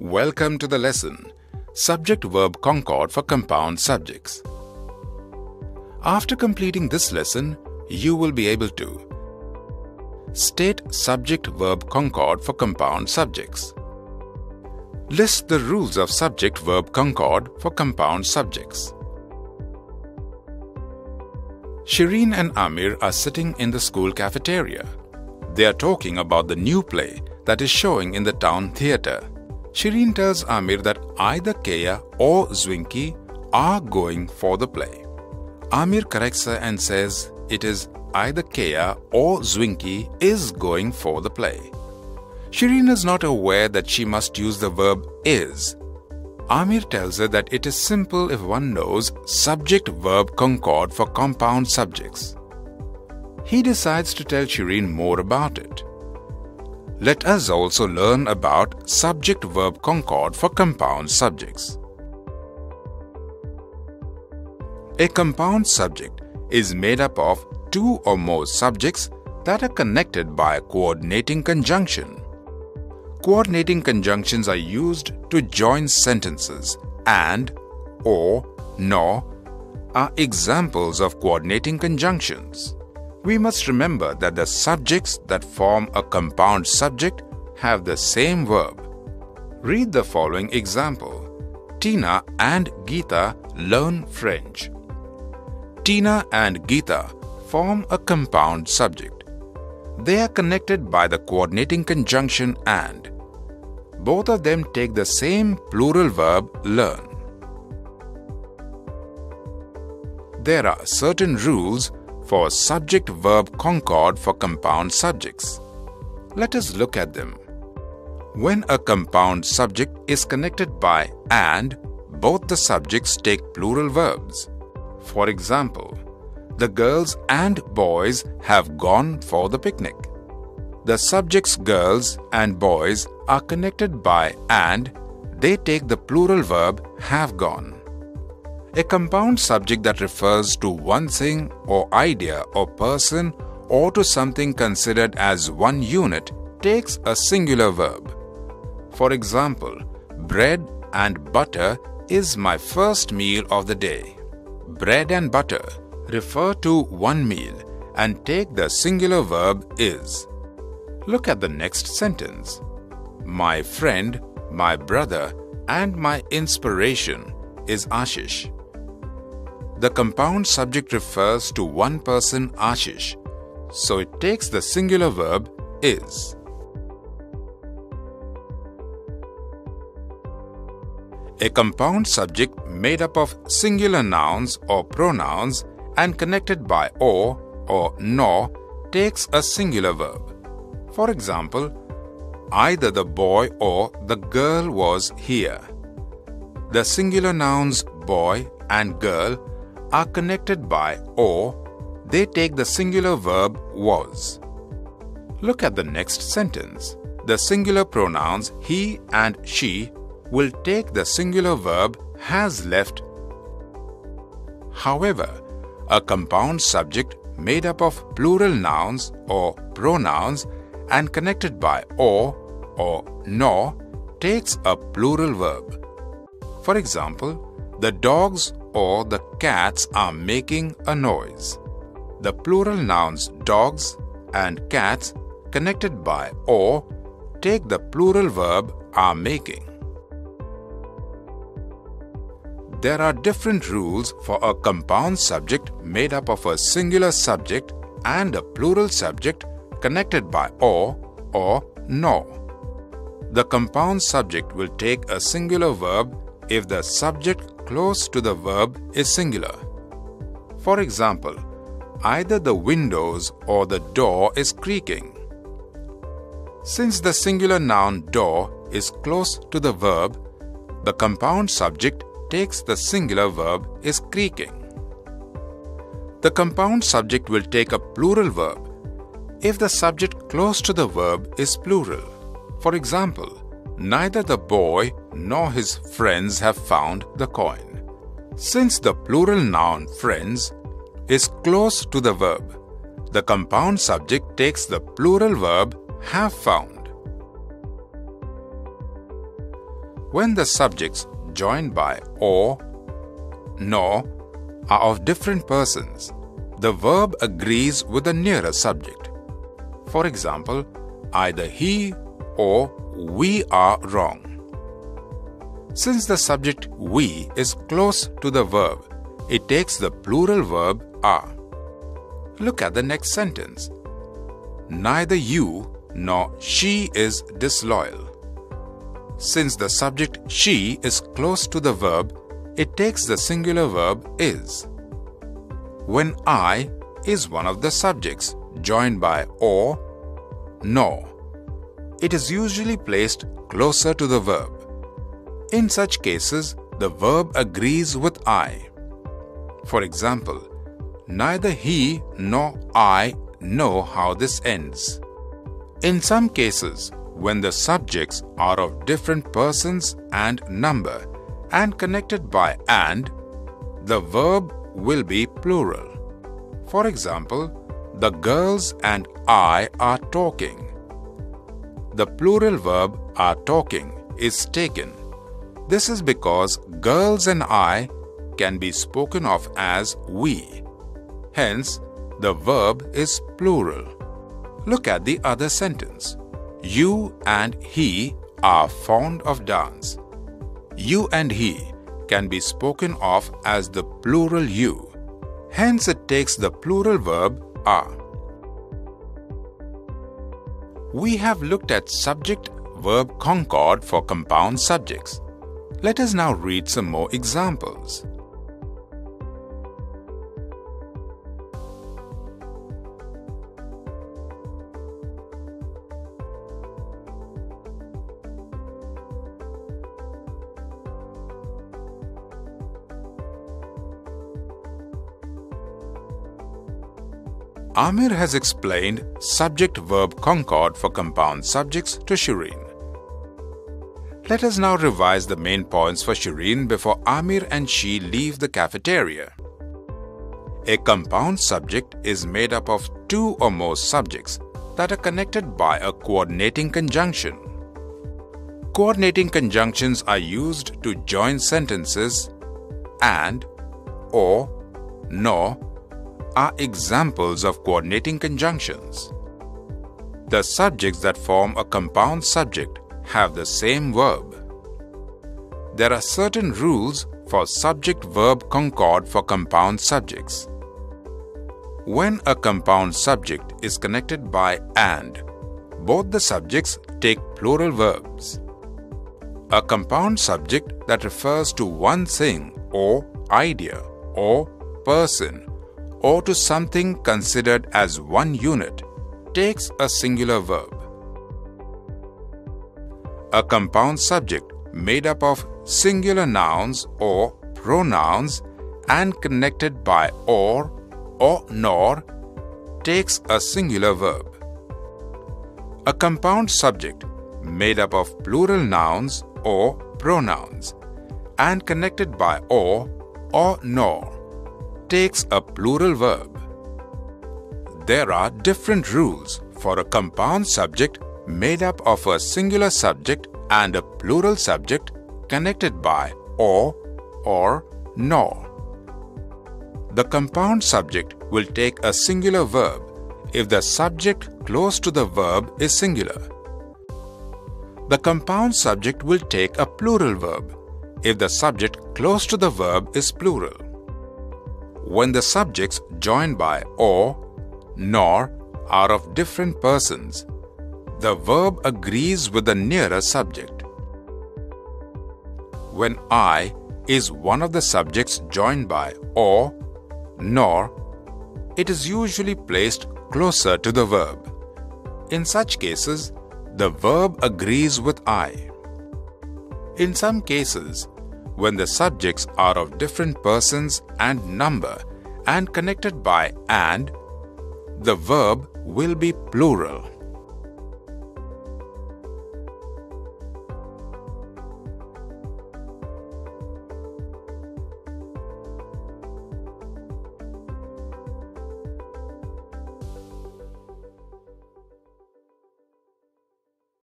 Welcome to the lesson Subject Verb Concord for Compound Subjects. After completing this lesson, you will be able to state subject verb concord for compound subjects. List the rules of subject verb concord for compound subjects. Shireen and Amir are sitting in the school cafeteria. They are talking about the new play that is showing in the town theatre. Shireen tells Amir that either Kea or Zwinky are going for the play. Amir corrects her and says it is either Kea or Zwinky is going for the play. Shireen is not aware that she must use the verb is. Amir tells her that it is simple if one knows subject verb concord for compound subjects. He decides to tell Shireen more about it. Let us also learn about subject verb concord for compound subjects. A compound subject is made up of two or more subjects that are connected by a coordinating conjunction. Coordinating conjunctions are used to join sentences and, or, nor are examples of coordinating conjunctions. We must remember that the subjects that form a compound subject have the same verb. Read the following example. Tina and Geeta learn French. Tina and Geeta form a compound subject. They are connected by the coordinating conjunction and. Both of them take the same plural verb learn. There are certain rules for subject verb concord for compound subjects. Let us look at them. When a compound subject is connected by and, both the subjects take plural verbs. For example, the girls and boys have gone for the picnic. The subjects girls and boys are connected by and they take the plural verb have gone. A compound subject that refers to one thing or idea or person or to something considered as one unit takes a singular verb. For example, bread and butter is my first meal of the day. Bread and butter refer to one meal and take the singular verb is. Look at the next sentence. My friend, my brother, and my inspiration is Ashish. The compound subject refers to one person, Ashish, so it takes the singular verb is. A compound subject made up of singular nouns or pronouns and connected by or or nor takes a singular verb. For example, either the boy or the girl was here. The singular nouns boy and girl are connected by or they take the singular verb was. Look at the next sentence. The singular pronouns he and she will take the singular verb has left. However, a compound subject made up of plural nouns or pronouns and connected by or or nor takes a plural verb. For example, the dogs or the cats are making a noise. The plural nouns dogs and cats connected by or take the plural verb are making. There are different rules for a compound subject made up of a singular subject and a plural subject connected by or or nor. The compound subject will take a singular verb if the subject close to the verb is singular. For example, either the windows or the door is creaking. Since the singular noun door is close to the verb, the compound subject takes the singular verb is creaking. The compound subject will take a plural verb if the subject close to the verb is plural. For example, neither the boy nor his friends have found the coin. Since the plural noun friends is close to the verb, the compound subject takes the plural verb have found. When the subjects joined by or, nor are of different persons, the verb agrees with the nearest subject. For example, either he or we are wrong. Since the subject we is close to the verb, it takes the plural verb are. Look at the next sentence. Neither you nor she is disloyal. Since the subject she is close to the verb, it takes the singular verb is. When I is one of the subjects joined by or, nor, it is usually placed closer to the verb. In such cases, the verb agrees with I. For example, neither he nor I know how this ends. In some cases, when the subjects are of different persons and number and connected by and, the verb will be plural. For example, the girls and I are talking. The plural verb are talking is taken. This is because girls and I can be spoken of as we. Hence, the verb is plural. Look at the other sentence. You and he are fond of dance. You and he can be spoken of as the plural you. Hence it takes the plural verb are. We have looked at subject-verb concord for compound subjects. Let us now read some more examples. Amir has explained subject-verb concord for compound subjects to Shireen. Let us now revise the main points for Shireen before Amir and she leave the cafeteria. A compound subject is made up of two or more subjects that are connected by a coordinating conjunction. Coordinating conjunctions are used to join sentences and, or, nor, are examples of coordinating conjunctions. The subjects that form a compound subject have the same verb. There are certain rules for subject-verb concord for compound subjects. When a compound subject is connected by and, both the subjects take plural verbs. A compound subject that refers to one thing or idea or person or to something considered as one unit takes a singular verb. A compound subject made up of singular nouns or pronouns and connected by or or nor takes a singular verb. A compound subject made up of plural nouns or pronouns and connected by or or nor takes a plural verb. There are different rules for a compound subject made up of a singular subject and a plural subject connected by or or nor. The compound subject will take a singular verb if the subject close to the verb is singular. The compound subject will take a plural verb if the subject close to the verb is plural when the subjects joined by or, nor are of different persons, the verb agrees with the nearer subject. When I is one of the subjects joined by or, nor, it is usually placed closer to the verb. In such cases, the verb agrees with I. In some cases, when the subjects are of different persons and number and connected by and, the verb will be plural.